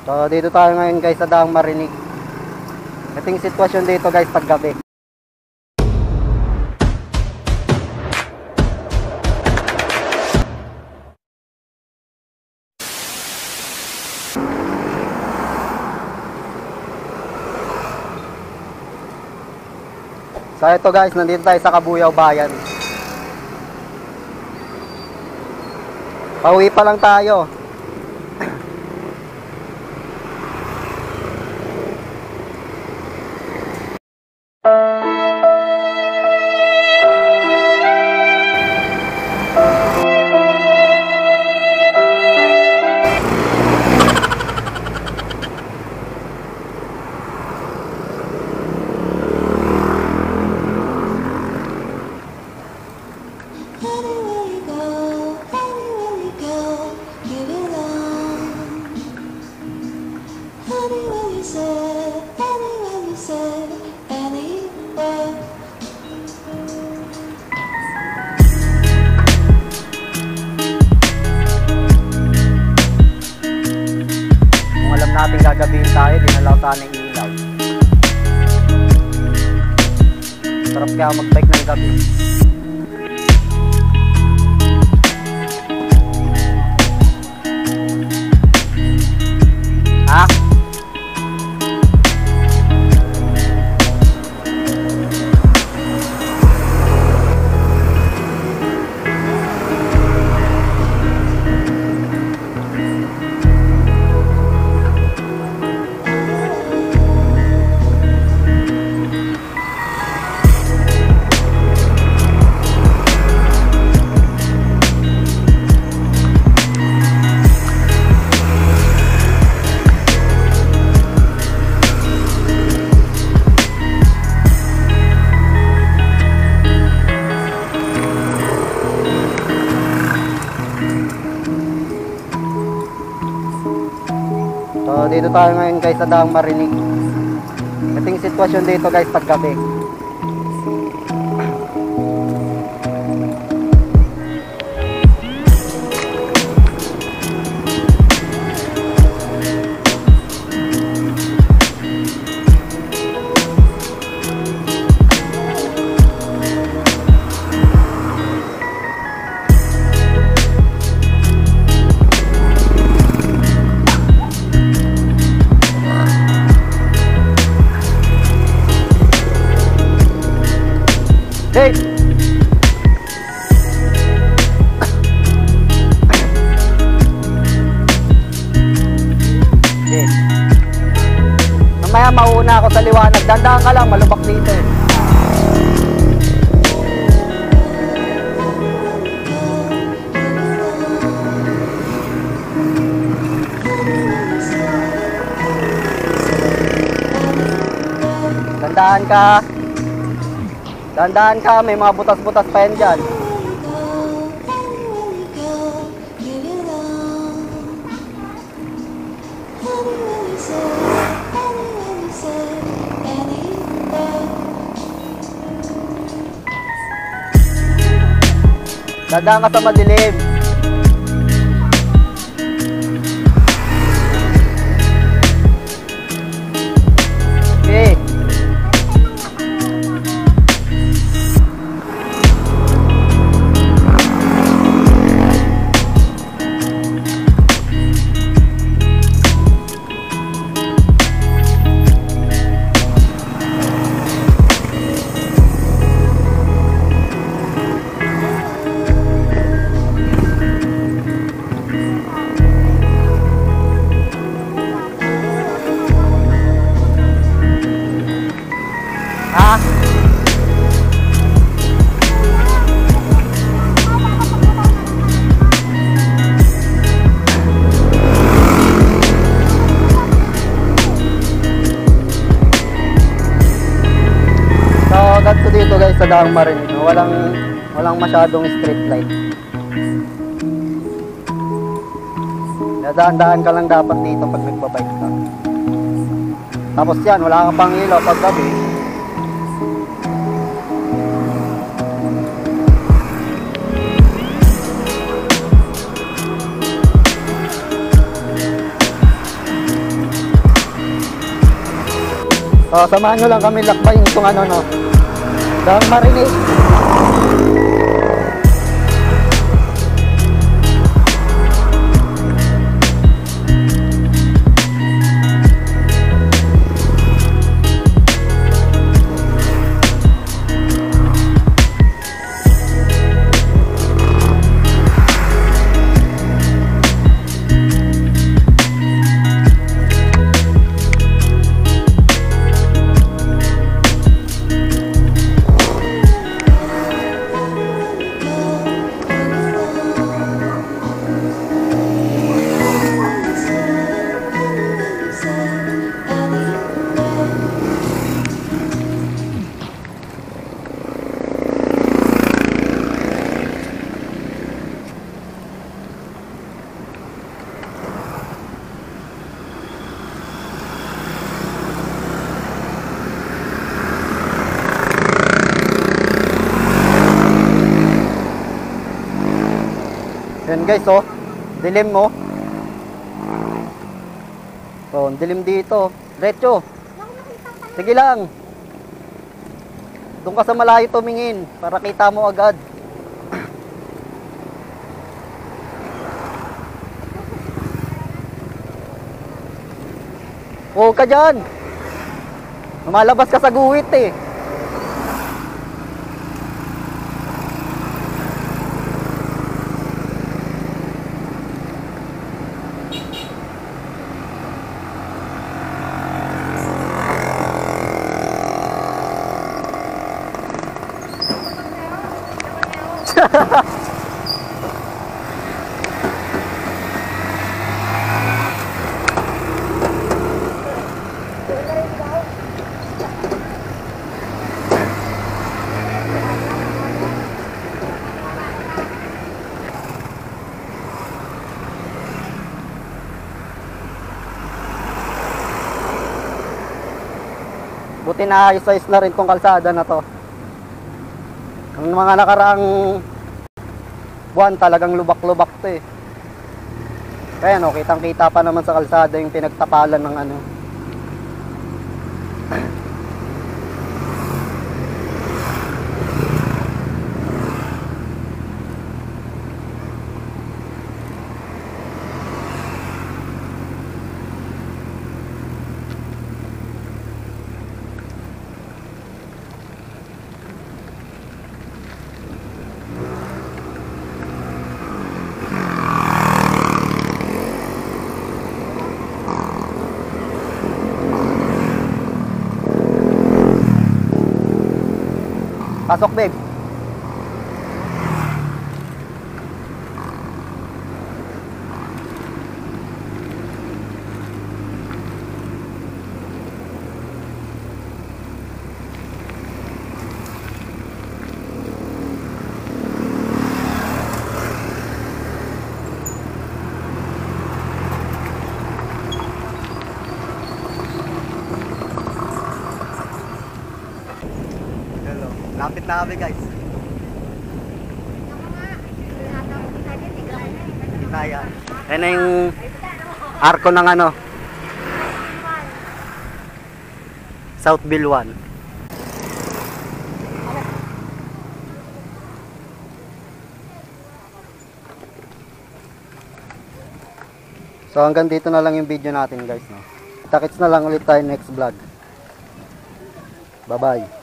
So dito tayo ngayon guys sa Daang Marinig. Ito yung sitwasyon dito guys pag gabi. So ito guys, nandito tayo sa Kabuyaw Bayan. Pauwi pa lang tayo. Natin gagabihin tayo, dinalaw sana ng ilaw. Sarap kaya mag-bike ng gabi. So dito tayo ngayon guys sa Daang Marinig. Ito yung sitwasyon dito guys pag Mamaya mauna ako sa liwanag. Dandaan ka lang, malubak dito eh. Dandaan ka. Dandaan ka, may mga butas-butas pa yan dyan. Dandaan ka sa madilim. Sa Daang Marinig. Walang, walang masyadong street light. Dadaan-daan ka lang dapat dito pag nagbabike ka. Tapos yan, wala ka pang pag gabi. So, samahan nyo lang kami lakbayin itong ano, no. Daang marinig. Guys, oh. Dilim mo. Oh, ang dilim dito. Diretso. Sige lang. Doon ka sa malayo tumingin para kita mo agad. Huwag ka dyan. Lumalabas ka sa guhit eh. Buti na ayos-ayos na rin tong kalsada na to. Ang mga nakaraang buwan talagang lubak-lubak to eh. Kaya no, kitang-kita pa naman sa kalsada yung pinagtapalan ng ano. Pasok, babe. Lapit na kami, guys. Kita yan. Na yung arko ng ano. Southville 1. So hanggang dito na lang yung video natin guys. No? Takits na lang ulit tayo next vlog. Bye bye.